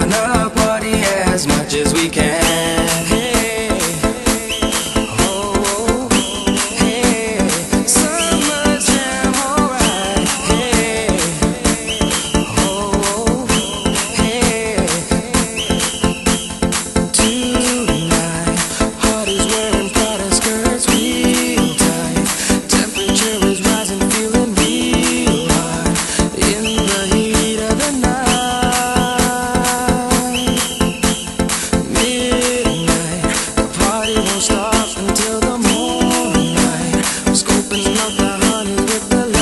wanna party as much as we can. running with the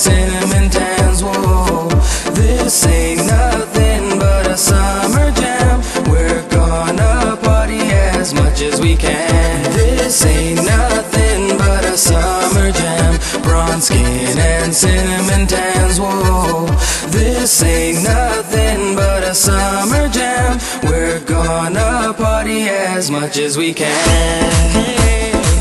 cinnamon tans. Whoa, this ain't nothing but a summer jam. We're gonna party as much as we can. This ain't nothing but a summer jam. Bronze skin and cinnamon tans. Whoa, this ain't nothing but a summer jam. We're gonna party as much as we can.